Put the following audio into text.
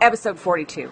episode 42.